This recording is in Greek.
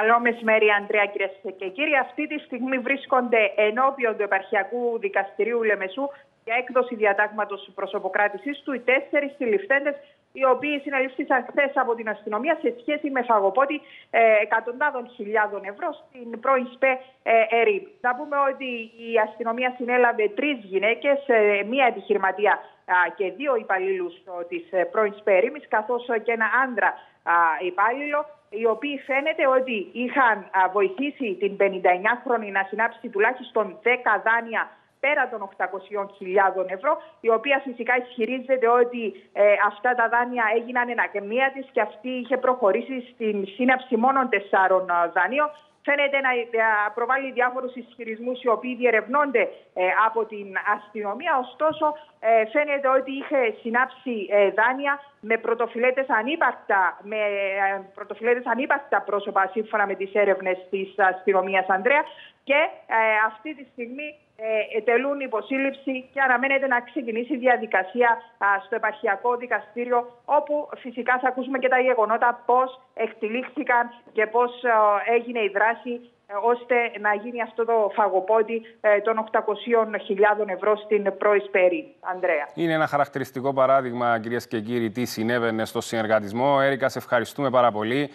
Καλό μεσημέρι, Αντρέα, κυρίες και κύριοι. Αυτή τη στιγμή βρίσκονται ενώπιον του Επαρχιακού Δικαστηρίου Λεμεσού για έκδοση διατάγματος προσωποκράτησής του οι τέσσερις συλληφθέντες, οι οποίοι συνελήφθησαν χθες από την αστυνομία σε σχέση με φαγοπότη ε, εκατοντάδων χιλιάδων ευρώ στην πρώην ΣΠΕ ε, ΕΡΗ. Να πούμε ότι η αστυνομία συνέλαβε τρεις γυναίκες, ε, μία επιχειρηματία και δύο υπαλλήλους της πρώην ΣΠΕ ΕΡΗ, καθώς και ένα άντρα υπάλληλο οι οποίοι φαίνεται ότι είχαν βοηθήσει την 59χρονη να συνάψει τουλάχιστον 10 δάνεια πέρα των 800.000 ευρώ, η οποία φυσικά ισχυρίζεται ότι ε, αυτά τα δάνεια έγιναν ενακεμία της και αυτή είχε προχωρήσει στην σύναψη μόνο τεσσάρων δανείων φαίνεται να προβάλλει διάφορους ισχυρισμούς οι οποίοι διερευνώνται ε, από την αστυνομία. Ωστόσο, ε, φαίνεται ότι είχε συνάψει ε, δάνεια με πρωτοφυλέτες ανύπαρκτα, με πρωτοφυλέτες ανύπαρκτα πρόσωπα σύμφωνα με τις έρευνες της αστυνομίας Ανδρέα και αυτή τη στιγμή ε, τελούν υποσύλληψη και αναμένεται να ξεκινήσει η διαδικασία στο επαρχιακό δικαστήριο όπου φυσικά θα ακούσουμε και τα γεγονότα πώς εκτελήχθηκαν και πώς έγινε η δράση ε, ώστε να γίνει αυτό το φαγοπότη ε, των 800.000 ευρώ στην προεισπέρη. Ανδρέα. Είναι ένα χαρακτηριστικό παράδειγμα, κυρίες και κύριοι, τι συνέβαινε στο συνεργατισμό. Έρικα, σε ευχαριστούμε πάρα πολύ.